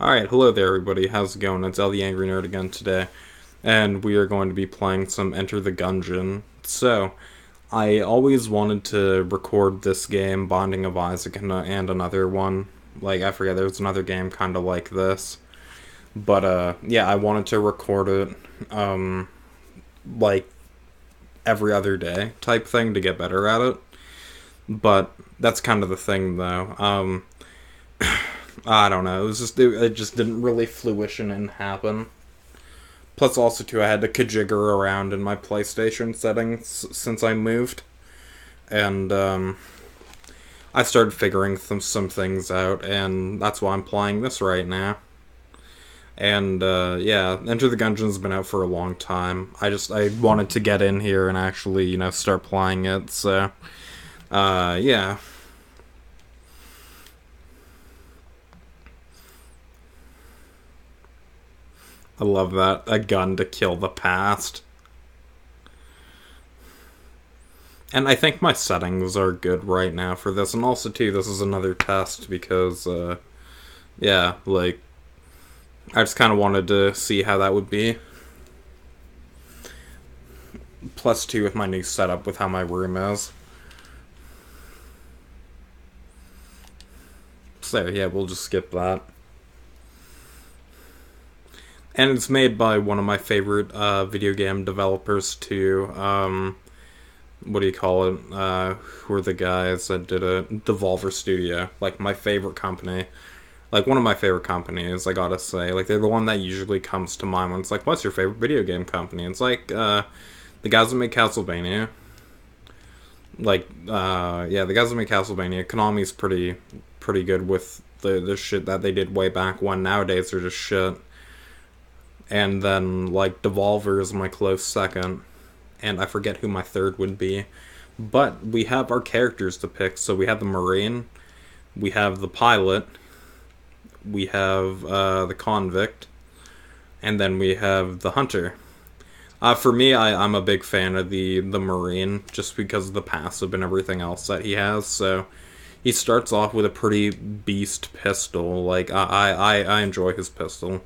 Alright, hello there everybody, how's it going? It's El the Angry Nerd again today, and we are going to be playing some Enter the Gungeon. So, I always wanted to record this game, Binding of Isaac, and, uh, and another one. Like, I forget, there's another game kind of like this. But, uh, yeah, I wanted to record it, um, like, every other day type thing to get better at it. But, that's kind of the thing, though. Um, I don't know. It was just it, it just didn't really fruition and happen. Plus, also too, I had to kajigger around in my PlayStation settings since I moved, and um, I started figuring some some things out, and that's why I'm playing this right now. And uh, yeah, Enter the Gungeon's been out for a long time. I just I wanted to get in here and actually you know start playing it. So uh, yeah. I love that. A gun to kill the past. And I think my settings are good right now for this. And also, too, this is another test because, uh, yeah, like, I just kind of wanted to see how that would be. Plus, two, with my new setup with how my room is. So, yeah, we'll just skip that and it's made by one of my favorite uh, video game developers too. Um, what do you call it? Uh, who are the guys that did a Devolver Studio? Like my favorite company, like one of my favorite companies. I gotta say, like they're the one that usually comes to mind when it's like, "What's your favorite video game company?" It's like uh, the guys that make Castlevania. Like, uh, yeah, the guys that make Castlevania. Konami's pretty, pretty good with the the shit that they did way back when. Nowadays, they're just shit and then like Devolver is my close second, and I forget who my third would be. But we have our characters to pick, so we have the Marine, we have the pilot, we have uh, the convict, and then we have the hunter. Uh, for me, I, I'm a big fan of the the Marine just because of the passive and everything else that he has. So he starts off with a pretty beast pistol. Like I I, I enjoy his pistol.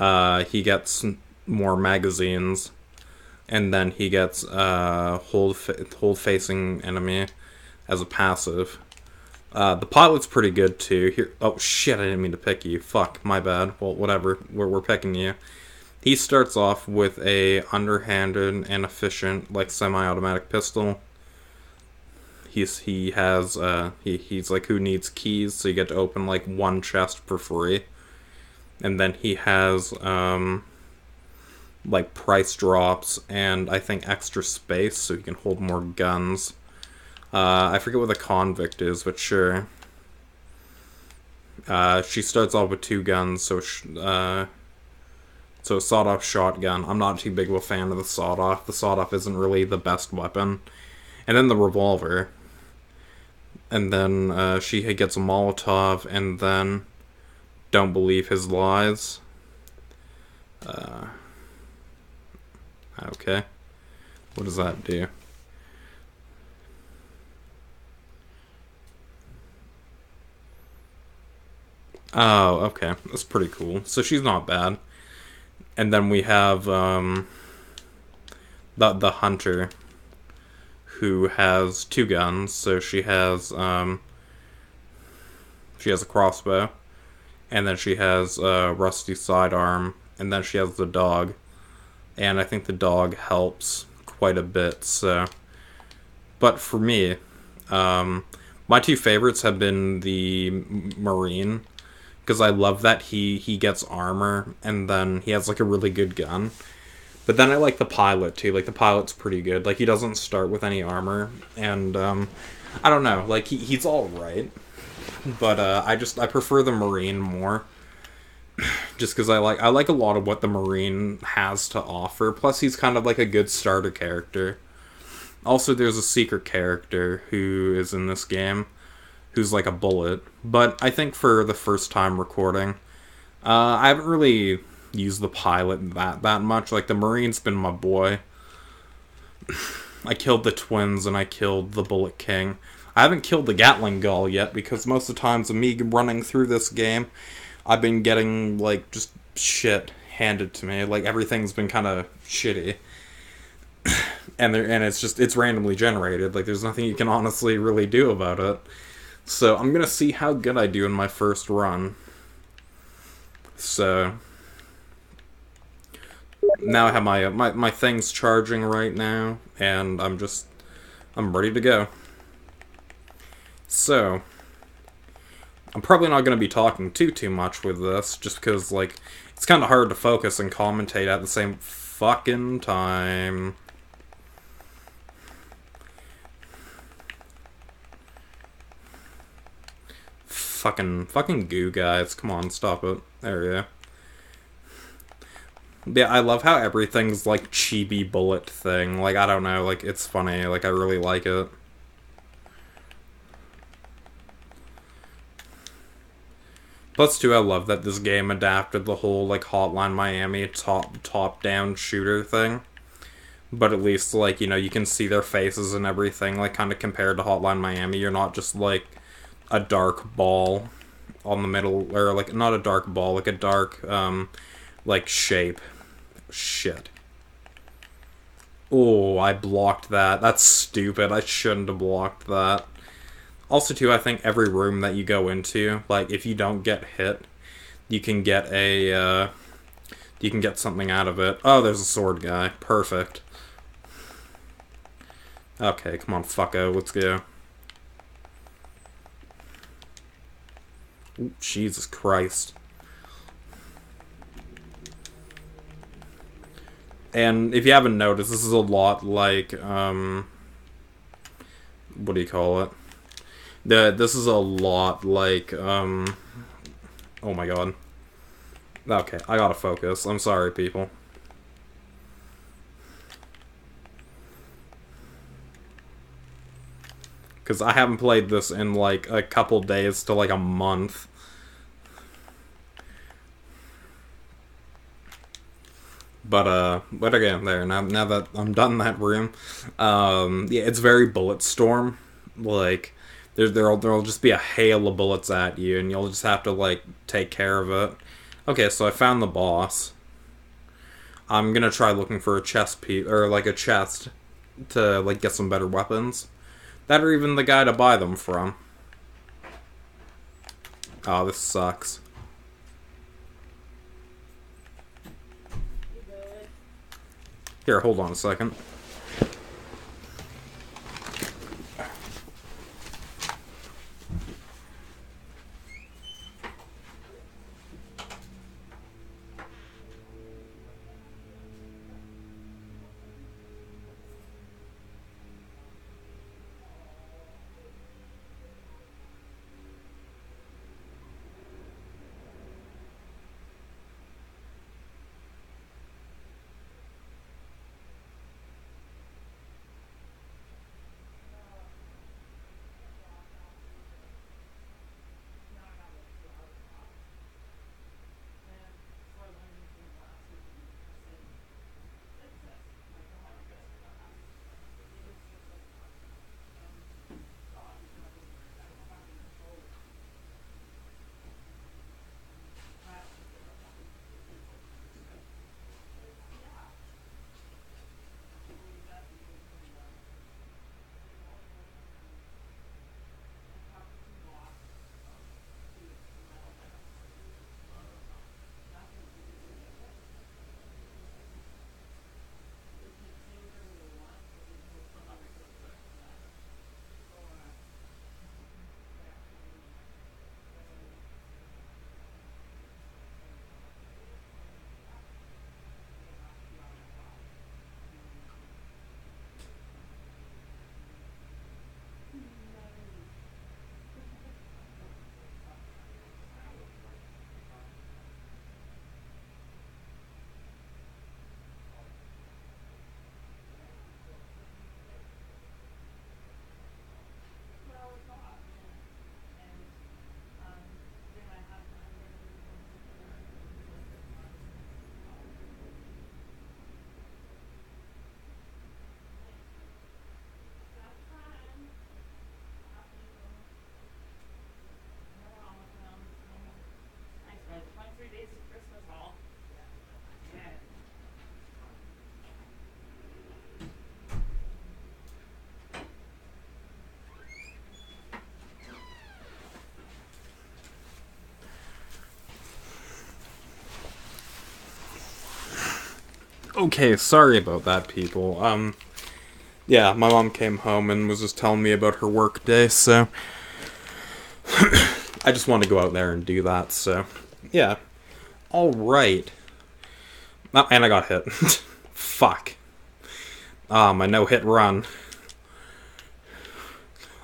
Uh, he gets more magazines, and then he gets uh, hold fa- hold facing enemy as a passive. Uh, the pilot's pretty good too. Here, oh shit! I didn't mean to pick you. Fuck, my bad. Well, whatever. We're we're picking you. He starts off with a underhanded and efficient, like semi-automatic pistol. He's he has uh he he's like who needs keys, so you get to open like one chest for free and then he has um, like price drops and I think extra space so he can hold more guns. Uh, I forget what the convict is, but sure. Uh, she starts off with two guns, so sh- uh, so sawed-off shotgun. I'm not too big of a fan of the sawed-off. The sawed-off isn't really the best weapon. And then the revolver. And then uh, she gets a Molotov, and then don't believe his lies. Uh, okay. What does that do? Oh, okay. That's pretty cool. So she's not bad. And then we have um, the the hunter who has two guns. So she has um, she has a crossbow and then she has a rusty sidearm, and then she has the dog, and I think the dog helps quite a bit. So, but for me, um, my two favorites have been the Marine because I love that he he gets armor and then he has like a really good gun. But then I like the pilot too. Like the pilot's pretty good. Like he doesn't start with any armor, and um, I don't know. Like he, he's all right but uh, I just I prefer the Marine more. just because I like I like a lot of what the Marine has to offer. Plus, he's kind of like a good starter character. Also, there's a secret character who is in this game, who's like a bullet. But I think for the first time recording, uh, I haven't really used the pilot that that much. Like the Marine's been my boy. I killed the twins and I killed the Bullet King. I haven't killed the Gatling Gull yet because most of the times of me running through this game, I've been getting like just shit handed to me. Like everything's been kind of shitty. and there and it's just it's randomly generated. Like there's nothing you can honestly really do about it. So I'm gonna see how good I do in my first run. So now I have my my my things charging right now, and I'm just I'm ready to go. So I'm probably not going to be talking too too much with this, just because like it's kind of hard to focus and commentate at the same fucking time. Fucking fucking goo guys, come on, stop it. There we go. Yeah, I love how everything's like chibi bullet thing. Like I don't know, like it's funny. Like I really like it. Plus, too, I love that this game adapted the whole like Hotline Miami top top down shooter thing. But at least like you know you can see their faces and everything. Like kind of compared to Hotline Miami, you're not just like a dark ball on the middle, or like not a dark ball, like a dark um like shape. Shit. Oh, I blocked that. That's stupid. I shouldn't have blocked that. Also, too, I think every room that you go into, like if you don't get hit, you can get a, uh, you can get something out of it. Oh, there's a sword guy. Perfect. Okay, come on, fucko, let's go. Ooh, Jesus Christ. And if you haven't noticed, this is a lot like, um, what do you call it? The this is a lot like um Oh my god. Okay, I gotta focus. I'm sorry, people. Because I haven't played this in like a couple days to like a month. But uh, but again, there now now that I'm done that room, um, yeah, it's very Bulletstorm, like there there'll there'll just be a hail of bullets at you, and you'll just have to like take care of it. Okay, so I found the boss. I'm gonna try looking for a chest piece or like a chest to like get some better weapons. That or even the guy to buy them from. Oh, this sucks. Here, hold on a second. Okay, sorry about that, people. Um, yeah, my mom came home and was just telling me about her work day, so I just wanted to go out there and do that. So, yeah. All right. Oh, and I got hit. Fuck. Ah, my no-hit run.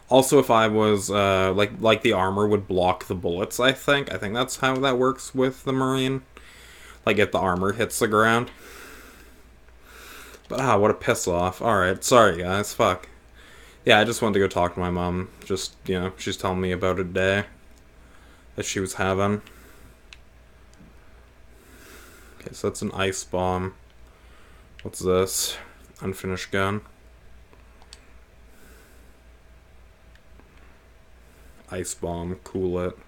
Also, if I was uh, like like the armor would block the bullets, I think. I think that's how that works with the marine. Like if the armor hits the ground. But ah, what a piss off. Alright, sorry guys, fuck. Yeah, I just wanted to go talk to my mom. Just, you know, she's telling me about a day that she was having. Okay, so that's an ice bomb. What's this? Unfinished gun. Ice bomb, cool it.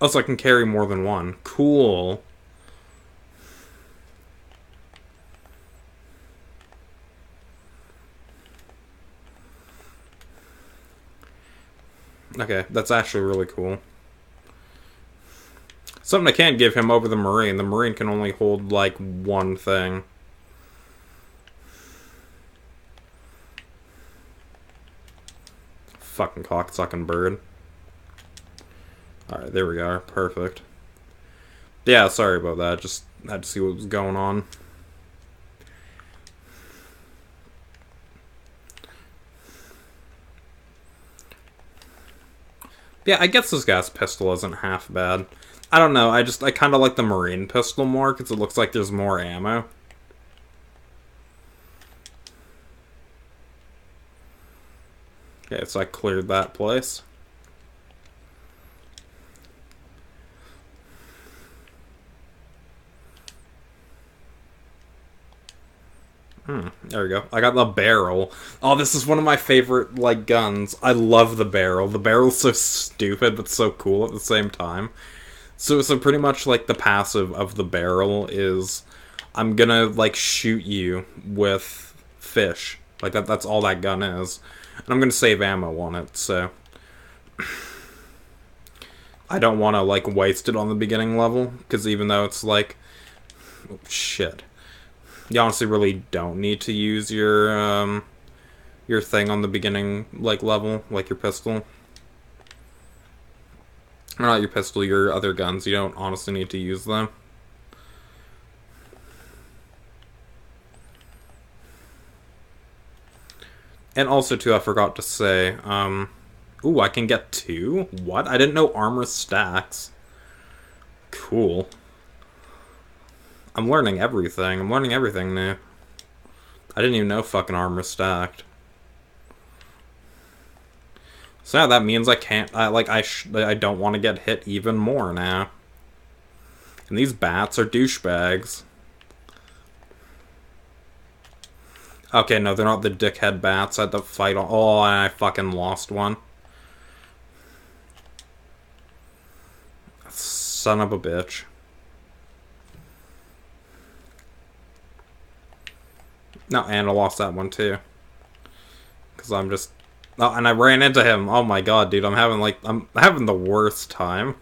Oh, so I can carry more than one. Cool. Okay, that's actually really cool. Something I can't give him over the Marine. The Marine can only hold, like, one thing. Fucking cocksucking bird. Alright, there we are. Perfect. Yeah, sorry about that. Just had to see what was going on. Yeah, I guess this gas pistol isn't half bad. I don't know, I just, I kind of like the marine pistol more, because it looks like there's more ammo. Okay, so I cleared that place. Hmm, there we go. I got the barrel. Oh, this is one of my favorite, like, guns. I love the barrel. The barrel's so stupid, but so cool at the same time. So, so pretty much, like, the passive of the barrel is... I'm gonna, like, shoot you with fish. Like, that, that's all that gun is. And I'm gonna save ammo on it, so... I don't want to, like, waste it on the beginning level, because even though it's, like... Oh, shit you honestly really don't need to use your um, your thing on the beginning like level, like your pistol. Or not your pistol, your other guns. You don't honestly need to use them. And also, too, I forgot to say, um, ooh, I can get two? What? I didn't know armor stacks. Cool. I'm learning everything. I'm learning everything new. I didn't even know fucking armor stacked. So now that means I can't, I, like, I, I don't want to get hit even more now. And these bats are douchebags. Okay, no, they're not the dickhead bats. Had to fight. Oh, I fucking lost one. Son of a bitch. No, and I lost that one too. Because I'm just... Oh, and I ran into him. Oh my god, dude. I'm having, like... I'm having the worst time.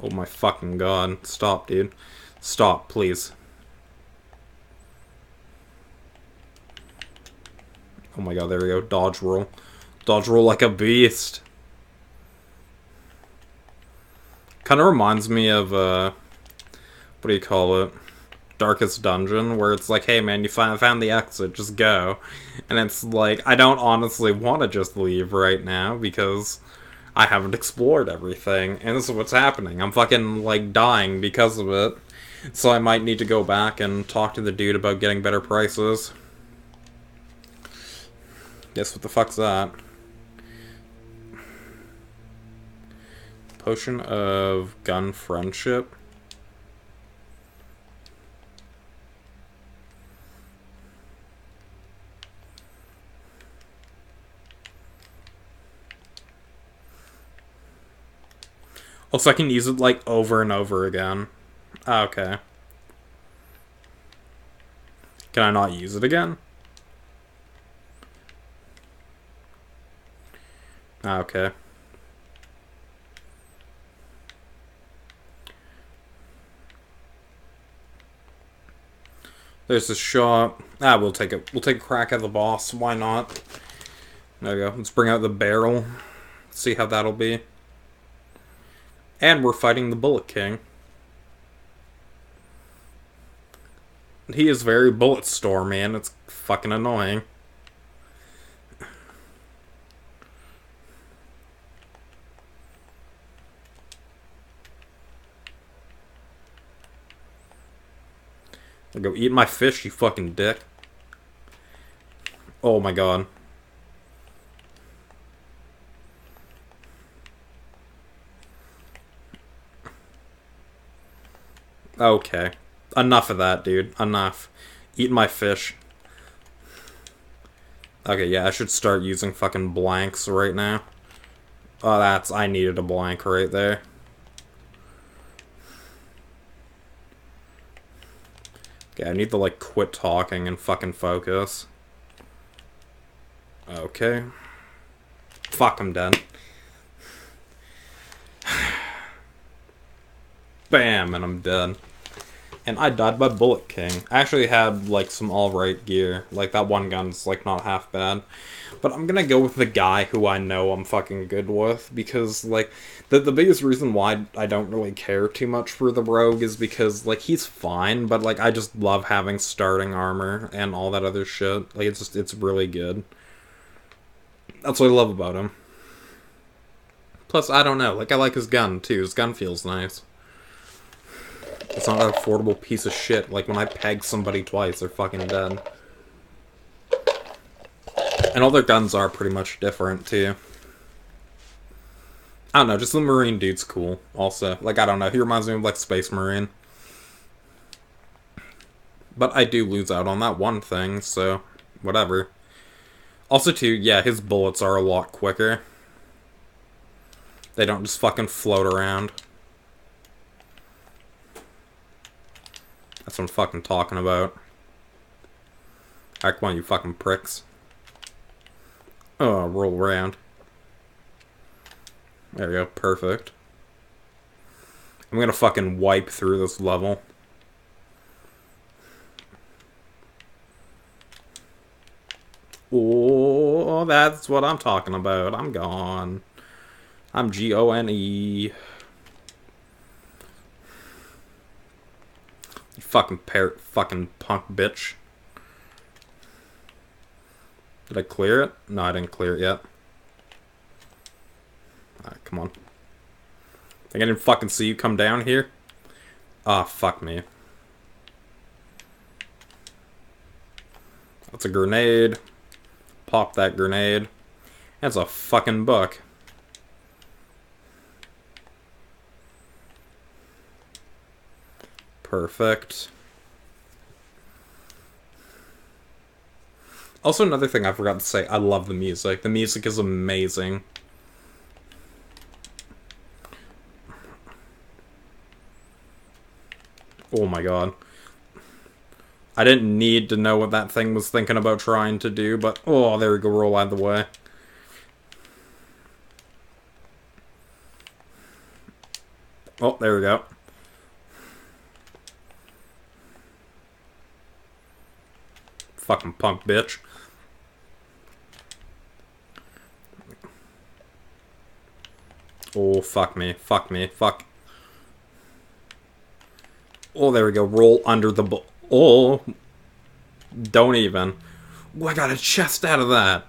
Oh my fucking god. Stop, dude. Stop, please. Oh my god, there we go. Dodge roll. Dodge roll like a beast. Kind of reminds me of, uh, what do you call it? Darkest Dungeon, where it's like, hey man, you found the exit, just go. And it's like, I don't honestly want to just leave right now because I haven't explored everything. And this is what's happening. I'm fucking, like, dying because of it. So I might need to go back and talk to the dude about getting better prices. Guess what the fuck's that? Potion of gun friendship. Also, I can use it, like, over and over again. Ah, okay. Can I not use it again? Ah, okay. There's a shot. Ah, we'll take it. We'll take a crack at the boss. Why not? There we go. Let's bring out the barrel. See how that'll be. And we're fighting the Bullet King. He is very Bulletstorm, man. It's fucking annoying. I'll go eat my fish, you fucking dick. Oh my god. Okay. Enough of that, dude. Enough. Eat my fish. Okay, yeah, I should start using fucking blanks right now. Oh, that's... I needed a blank right there. Okay, I need to, like, quit talking and fucking focus. Okay. Fuck, I'm done. Bam, and I'm done. And I died by Bullet King. I actually had, like, some alright gear. Like, that one gun's, like, not half bad. But I'm gonna go with the guy who I know I'm fucking good with. Because, like, the, the biggest reason why I don't really care too much for the Rogue is because, like, he's fine. But, like, I just love having starting armor and all that other shit. Like, it's just, it's really good. That's what I love about him. Plus, I don't know. Like, I like his gun, too. His gun feels nice. It's not an affordable piece of shit. Like, when I peg somebody twice, they're fucking dead. And all their guns are pretty much different, too. I don't know, just the Marine dude's cool, also. Like, I don't know, he reminds me of, like, Space Marine. But I do lose out on that one thing, so whatever. Also, too, yeah, his bullets are a lot quicker. They don't just fucking float around. That's what I'm fucking talking about. Alright, come on, you fucking pricks. Oh, roll around. There we go, perfect. I'm gonna fucking wipe through this level. Oh, that's what I'm talking about. I'm gone. I'm G-O-N-E. You fucking parrot, fucking punk bitch. Did I clear it? No, I didn't clear it yet. Alright, come on. Think I didn't fucking see you come down here? Ah, oh, fuck me. That's a grenade. Pop that grenade. That's a fucking book. Perfect. Also, another thing I forgot to say, I love the music. The music is amazing. Oh my god. I didn't need to know what that thing was thinking about trying to do, but oh, there we go, roll out of the way. Oh, there we go. Fucking punk bitch. Oh, fuck me. Fuck me. Fuck. Oh, there we go. Roll under the bull. Oh. Don't even. Oh, I got a chest out of that.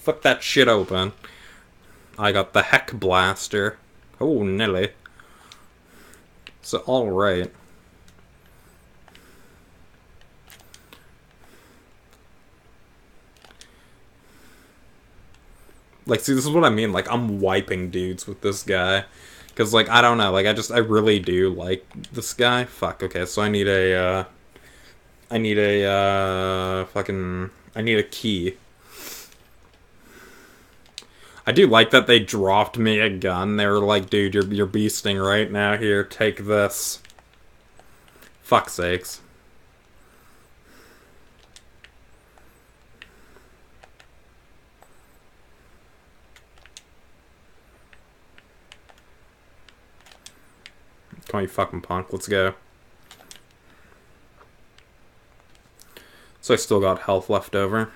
Fuck that shit open. I got the heck blaster. Oh, Nelly. So, alright. Like, see, this is what I mean. Like, I'm wiping dudes with this guy. Because, like, I don't know. Like, I just, I really do like this guy. Fuck, okay. So I need a, uh... I need a, uh... Fucking... I need a key. I do like that they dropped me a gun. They were like, dude, you're, you're beasting right now. Here, take this. Fuck sakes. You fucking punk. Let's go. So I still got health left over.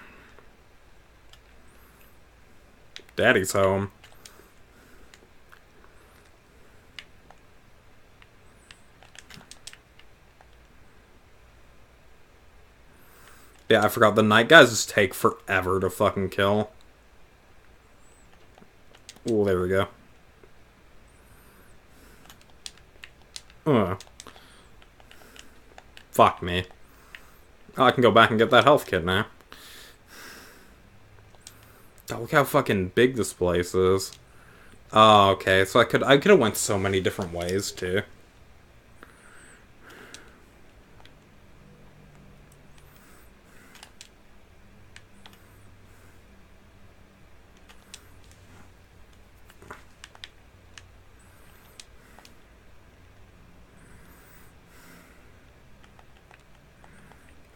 Daddy's home. Yeah, I forgot the night guys just take forever to fucking kill. Oh, there we go. Uh. Fuck me. Oh, I can go back and get that health kit now. Look how fucking big this place is. Oh, okay. So I could I could have went so many different ways too.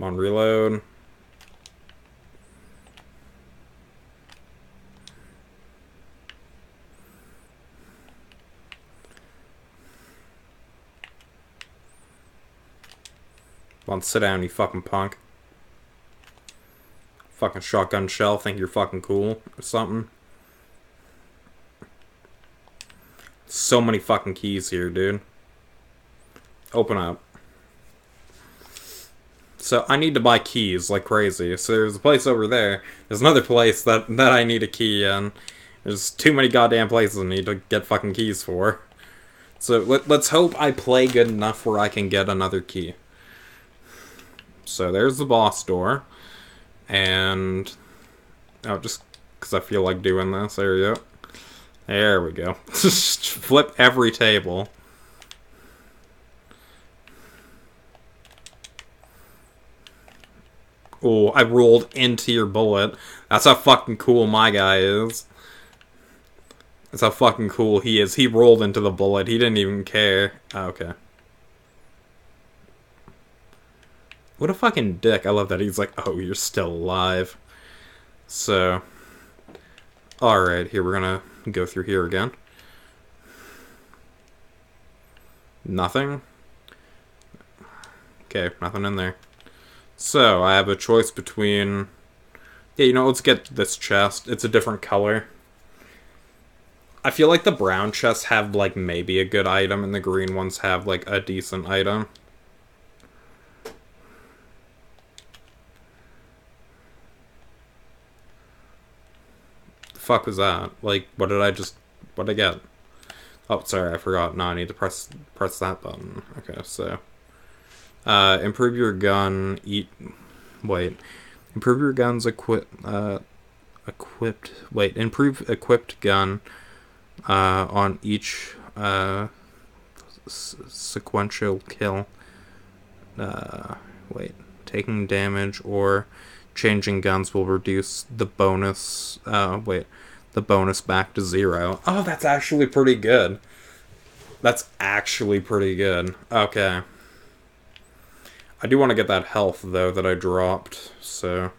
Come on, reload. Come sit down, you fucking punk. Fucking shotgun shell, think you're fucking cool or something. So many fucking keys here, dude. Open up. So I need to buy keys like crazy. So there's a place over there. There's another place that, that I need a key in. There's too many goddamn places I need to get fucking keys for. So let, let's hope I play good enough where I can get another key. So there's the boss door. And... Oh, just because I feel like doing this. There we go. There we go. Just flip every table. Oh, I rolled into your bullet. That's how fucking cool my guy is. That's how fucking cool he is. He rolled into the bullet. He didn't even care. Oh, okay. What a fucking dick. I love that he's like, oh, you're still alive. So, alright, here we're gonna go through here again. Nothing? Okay, nothing in there. So, I have a choice between... Yeah, you know, let's get this chest. It's a different color. I feel like the brown chests have, like, maybe a good item, and the green ones have, like, a decent item. Fuck was that? Like, what did I just... What did I get? Oh, sorry, I forgot. No, I need to press press that button. Okay, so... Uh, improve your gun, eat... Wait. Improve your gun's equip... Uh, equipped... Wait, improve equipped gun uh, on each uh, sequential kill. Uh, wait. Taking damage or changing guns will reduce the bonus. Uh, wait, the bonus back to zero. Oh, that's actually pretty good. That's actually pretty good. Okay. I do want to get that health, though, that I dropped, so...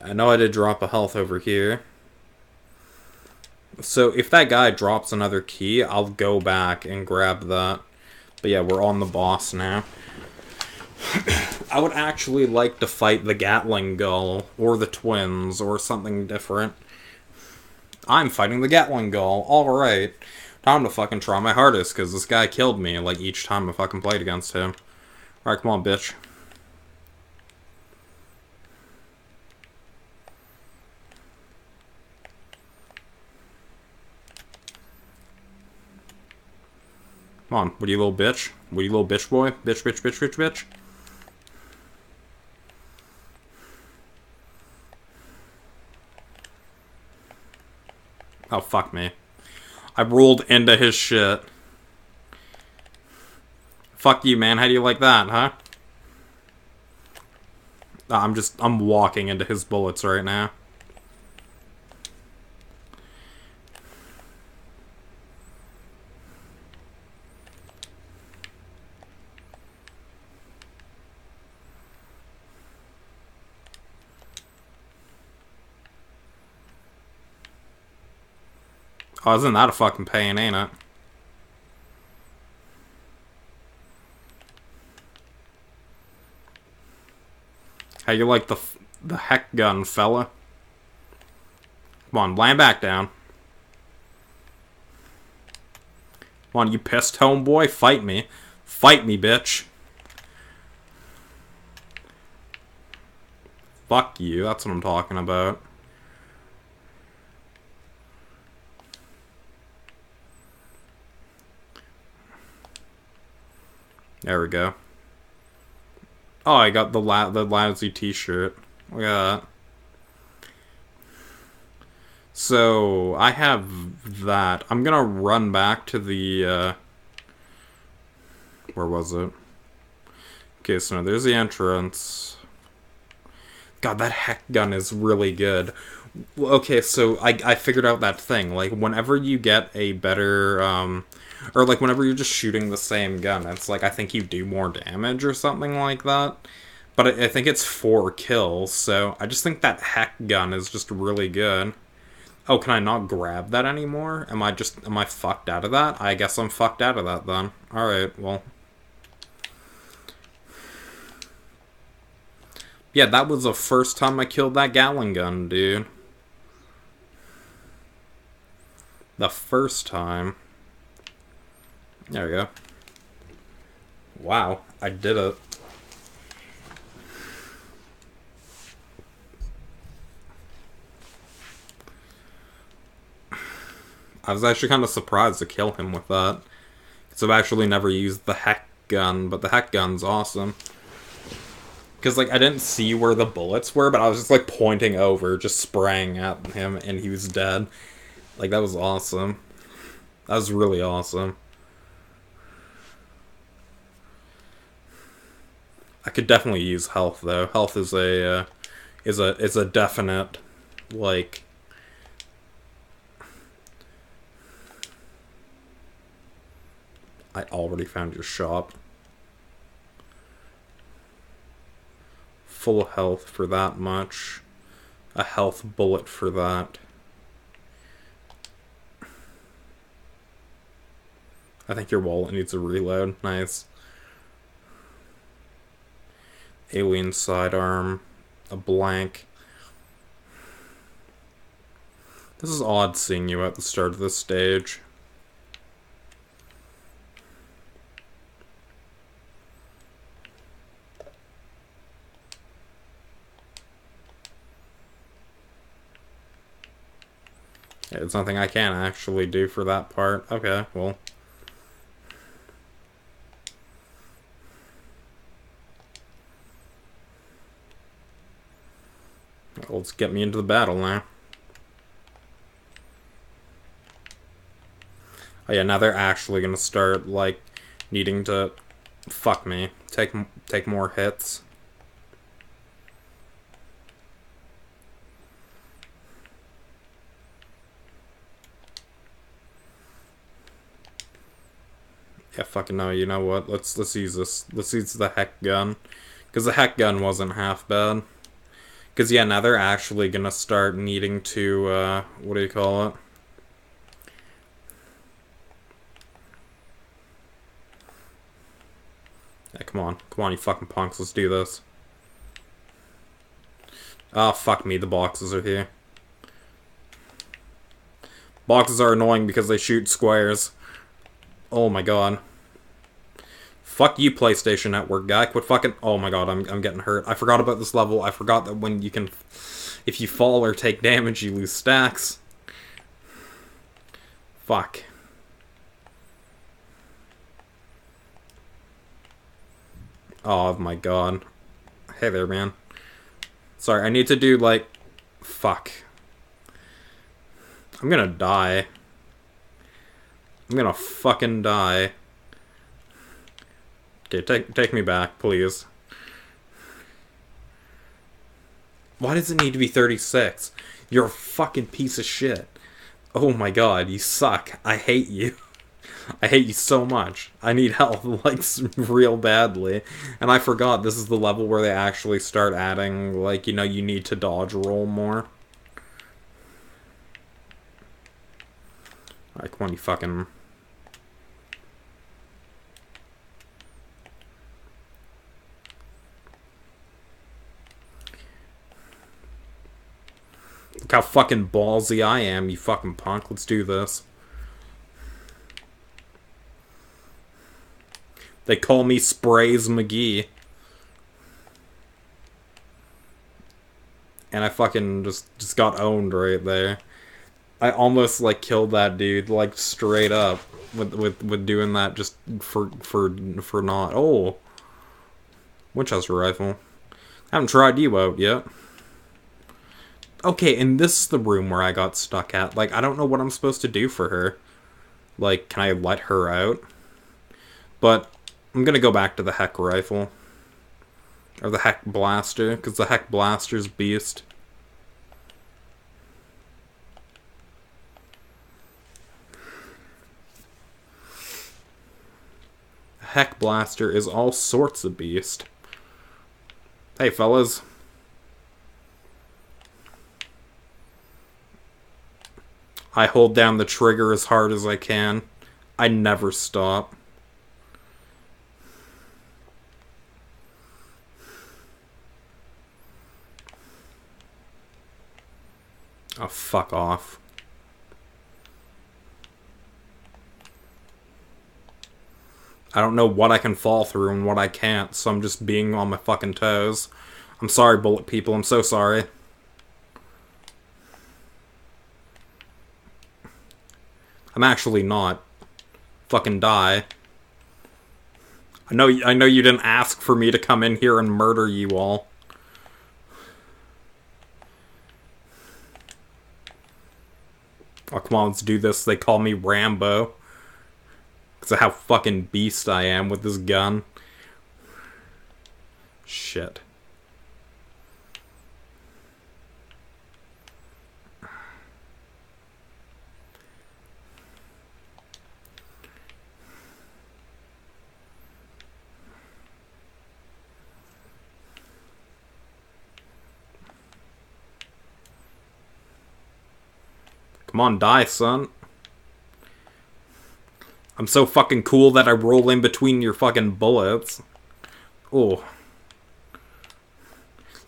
I know I did drop a health over here. So if that guy drops another key, I'll go back and grab that. But yeah, we're on the boss now. I would actually like to fight the Gatling Gull, or the Twins, or something different. I'm fighting the Gatling Gull, alright. Time to fucking try my hardest, because this guy killed me, like, each time I fucking played against him. Alright, come on, bitch. Come on, what are you little bitch? What are you little bitch boy? Bitch, bitch, bitch, bitch, bitch. Oh, fuck me. I rolled into his shit. Fuck you, man. How do you like that, huh? I'm just, I'm walking into his bullets right now. Oh, isn't that a fucking pain, ain't it? How you like the the heck gun, fella? Come on, land back down. Come on, you pissed, homeboy? Fight me. Fight me, bitch. Fuck you, that's what I'm talking about. There we go. Oh, I got the la the lousy t-shirt. Look at that. So, I have that. I'm gonna run back to the, uh... Where was it? Okay, so now there's the entrance. God, that heck gun is really good. Okay, so I, I figured out that thing. Like, whenever you get a better, um... Or, like, whenever you're just shooting the same gun, it's like, I think you do more damage or something like that. But I, I think it's four kills, so I just think that heck gun is just really good. Oh, can I not grab that anymore? Am I just, am I fucked out of that? I guess I'm fucked out of that then. Alright, well. Yeah, that was the first time I killed that Gatling gun, dude. The first time. There we go. Wow, I did it. I was actually kind of surprised to kill him with that. Because I've actually never used the heck gun, but the heck gun's awesome. Because, like, I didn't see where the bullets were, but I was just, like, pointing over, just spraying at him, and he was dead. Like, that was awesome. That was really awesome. I could definitely use health, though. Health is a, uh, is a, is a definite, like, I already found your shop. Full health for that much. A health bullet for that. I think your wallet needs a reload. Nice. Alien sidearm. A blank. This is odd seeing you at the start of this stage. It's nothing I can actually do for that part. Okay, well. Let's get me into the battle now. Oh yeah, now they're actually gonna start, like, needing to fuck me. Take, take more hits. Yeah, fucking no. You know what? Let's let's use this. Let's use the heck gun, because the heck gun wasn't half bad. Because yeah, now they're actually gonna start needing to uh, what do you call it? Yeah, come on, come on, you fucking punks. Let's do this. Oh, fuck me. The boxes are here. Boxes are annoying because they shoot squares. Oh my god. Fuck you, PlayStation Network guy. Quit fucking. Oh my god, I'm, I'm getting hurt. I forgot about this level. I forgot that when you can. If you fall or take damage, you lose stacks. Fuck. Oh my god. Hey there, man. Sorry, I need to do, like... Fuck. I'm gonna die. I'm gonna fucking die. Okay, take take me back, please. Why does it need to be 36? You're a fucking piece of shit. Oh my god, you suck. I hate you. I hate you so much. I need help, like, real badly. And I forgot this is the level where they actually start adding, like, you know, you need to dodge roll more. Like, when you fucking... Look how fucking ballsy I am, you fucking punk. Let's do this. They call me Sprays McGee. And I fucking just just got owned right there. I almost like killed that dude like straight up with with with doing that just for for for not. Oh. Winchester rifle. Haven't tried you out yet. Okay, and this is the room where I got stuck at. Like, I don't know what I'm supposed to do for her. Like, can I let her out? But I'm gonna go back to the Heck rifle. Or the Heck blaster, because the Heck blaster's beast. Heck blaster is all sorts of beast. Hey, fellas. I hold down the trigger as hard as I can. I never stop. Oh, fuck off. I don't know what I can fall through and what I can't, so I'm just being on my fucking toes. I'm sorry, bullet people. I'm so sorry. I'm actually not. Fucking die. I know I know you didn't ask for me to come in here and murder you all. Oh, come on, let's do this. They call me Rambo. Because of how fucking beast I am with this gun. Shit. Come on, die, son. I'm so fucking cool that I roll in between your fucking bullets. Oh.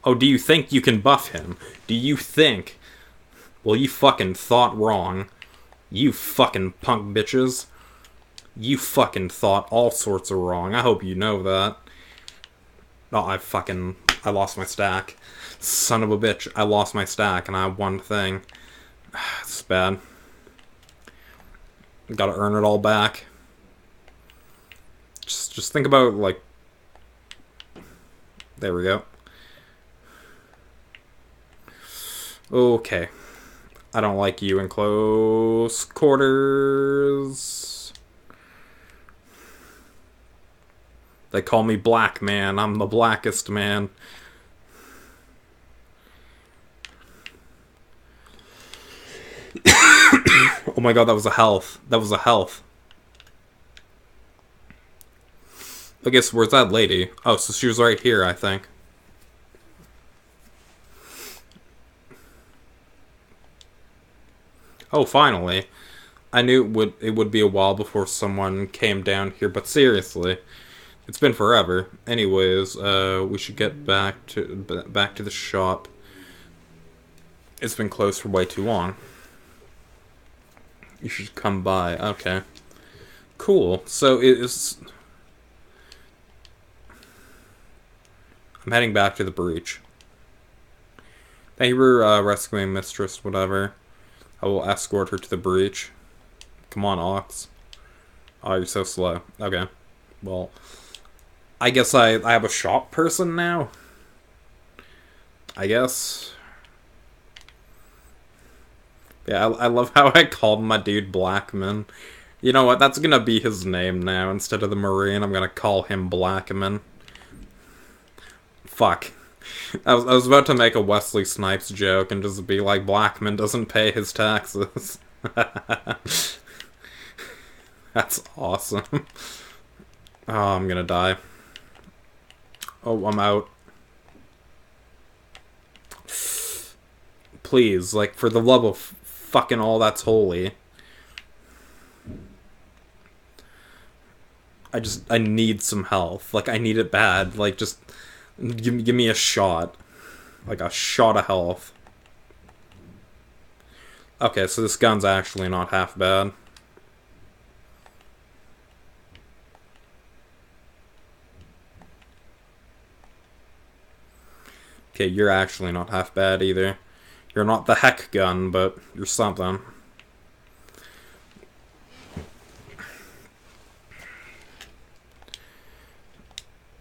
Oh, do you think you can buff him? Do you think? Well, you fucking thought wrong. You fucking punk bitches. You fucking thought all sorts of wrong. I hope you know that. Oh, I fucking... I lost my stack. Son of a bitch. I lost my stack and I have one thing. It's bad. Gotta earn it all back. Just, just think about, like... There we go. Okay. I don't like you in close quarters. They call me Black Man. I'm the blackest man. oh my god, that was a health. That was a health. I guess, where's that lady? Oh, so she was right here, I think. Oh, finally. I knew it would it would be a while before someone came down here, but seriously, it's been forever. Anyways, uh, we should get back to back to the shop. It's been closed for way too long. You should come by. Okay. Cool. So it is. I'm heading back to the breach. Thank you for uh, rescuing Mistress, whatever. I will escort her to the breach. Come on, Ox. Oh, you're so slow. Okay. Well, I guess I, I have a shop person now. I guess. Yeah, I, I love how I called my dude Blackman. You know what? That's gonna be his name now. Instead of the Marine, I'm gonna call him Blackman. Fuck. I was, I was about to make a Wesley Snipes joke and just be like, Blackman doesn't pay his taxes. That's awesome. Oh, I'm gonna die. Oh, I'm out. Please, like, for the love of fucking all that's holy. I just I need some health. Like I need it bad. Like just give me give me a shot. Like a shot of health. Okay, so this gun's actually not half bad. Okay, you're actually not half bad either. You're not the heck gun, but you're something.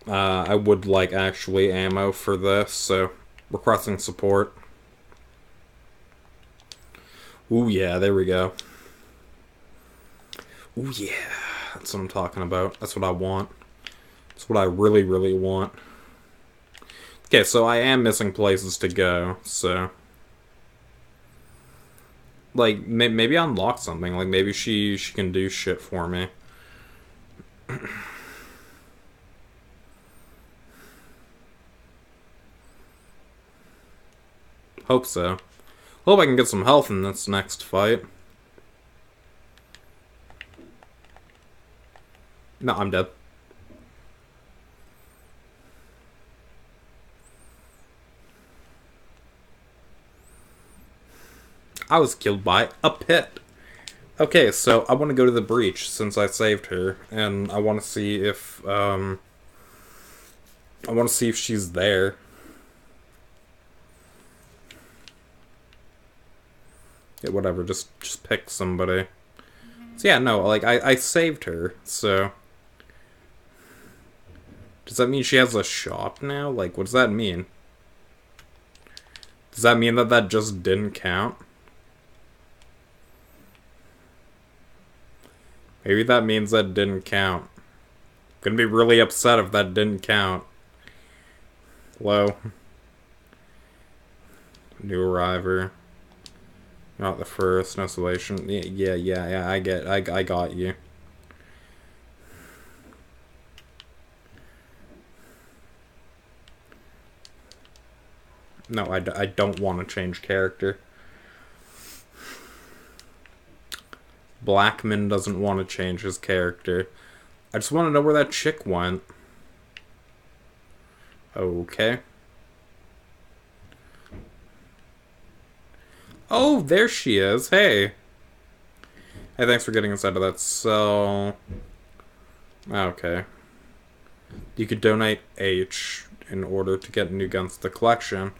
Uh, I would like actually ammo for this, so requesting support. Ooh yeah, there we go. Ooh yeah, that's what I'm talking about. That's what I want. That's what I really, really want. Okay, so I am missing places to go, so... Like, may maybe unlock something. Like, maybe she, she can do shit for me. Hope so. Hope I can get some health in this next fight. No, I'm dead. I was killed by a pit. Okay, so I want to go to the breach since I saved her, and I want to see if, um... I want to see if she's there. Yeah, whatever, just just pick somebody. So yeah, no, like, I, I saved her, so... Does that mean she has a shop now? Like, what does that mean? Does that mean that that just didn't count? Maybe that means that didn't count. Gonna be really upset if that didn't count. Hello? New arriver. Not the first, no solution. Yeah, yeah, yeah, yeah, I get, I, I got you. No, I, I don't want to change character. Blackman doesn't want to change his character. I just want to know where that chick went. Okay. Oh, there she is. Hey. Hey, thanks for getting inside of that cell. Okay. You could donate H in order to get new guns to the collection.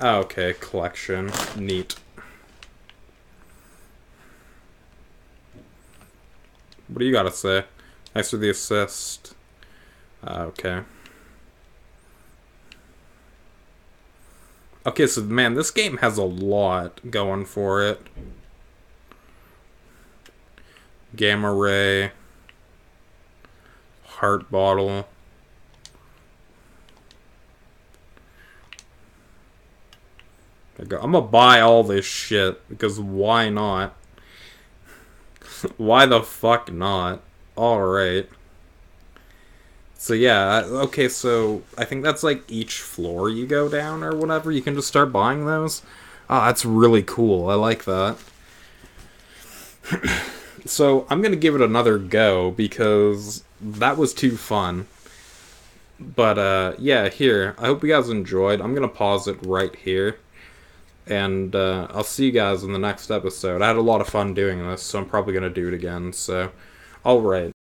Okay, collection. Neat. What do you gotta say? Thanks for the assist. Uh, okay. Okay, so man, this game has a lot going for it. Gamma ray. Heart bottle. I'm gonna buy all this shit because why not? why the fuck not? Alright. So yeah, okay, so I think that's like each floor you go down or whatever. You can just start buying those. Oh, that's really cool. I like that. so I'm gonna give it another go because that was too fun. But uh, yeah, here. I hope you guys enjoyed. I'm gonna pause it right here. And uh, I'll see you guys in the next episode. I had a lot of fun doing this, so I'm probably gonna do it again. So, alright.